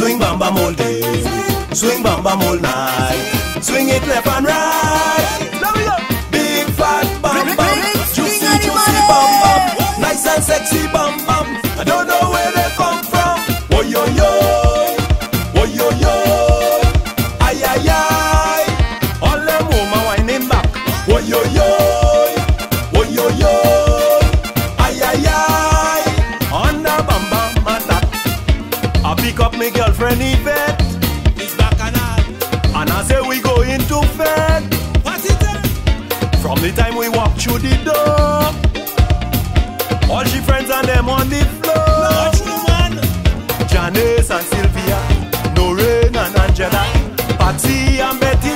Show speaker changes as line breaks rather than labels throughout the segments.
Swing bam bam all day, swing bam bam all night. Swing it left and right. Let me go. Big fat bam bam, juicy
bring all the
juicy bam bam, eh? nice and sexy bam bam. I don't know where they come from. Oh yo yo, oh yo yo, ay ay ay. All them woman whining back. Oh yo yo, My girlfriend Yvette
It's bacchanal.
And I say we go into bed
What is it?
From the time we walk through the door All she friends and them on the floor. Janice and Sylvia Noreen and Angela Patsy and Betty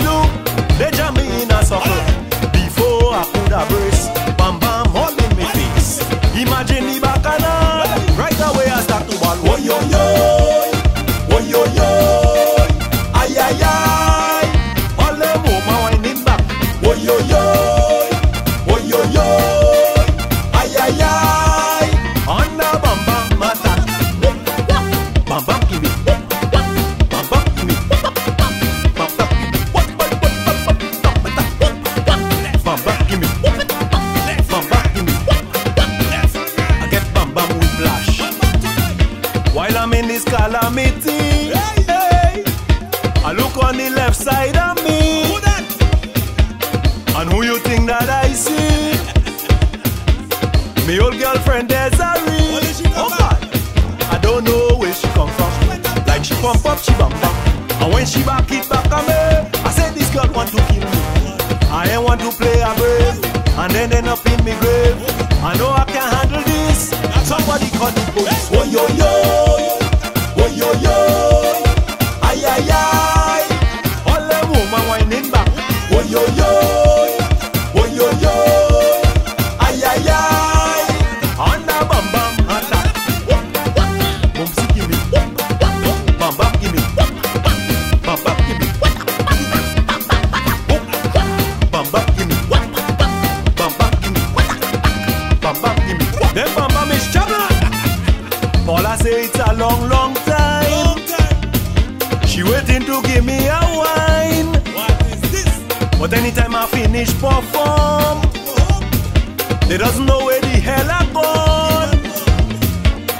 I'm in this calamity, hey, I look on the left side of me,
Who that?
and who you think that I see? Me old girlfriend Desiree. Oh God, I don't know where she come from. Like she pump up, she bump up. And when she back it back on me, I said this girl want to kill me. I ain't want to play a brave, and then end up in me grave. I know I can handle this. Somebody call the police. Oh yo Paula say it's a long, long time.
Long time.
She waiting to give me a wine.
What is this?
But anytime I finish perform, uh-huh. they doesn't know where the hell I gone.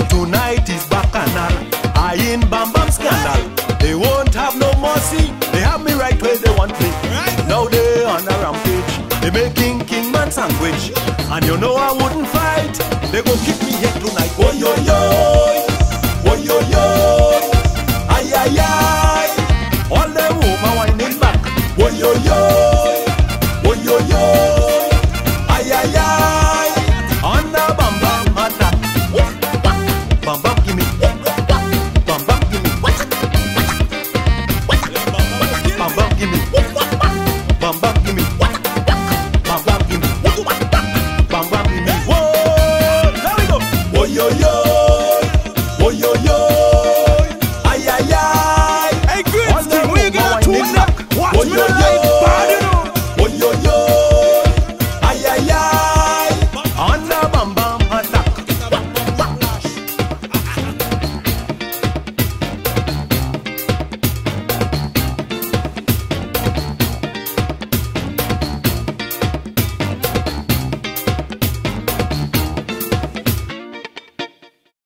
Tonight is bacchanal, I in Bam Bam scandal. They won't have no mercy. They have me right where they want me.
Right.
Now they on a rampage. They making king man sandwich, and you know I wouldn't fight. They go kick me here tonight. Oh yo yo, Bam bam give me.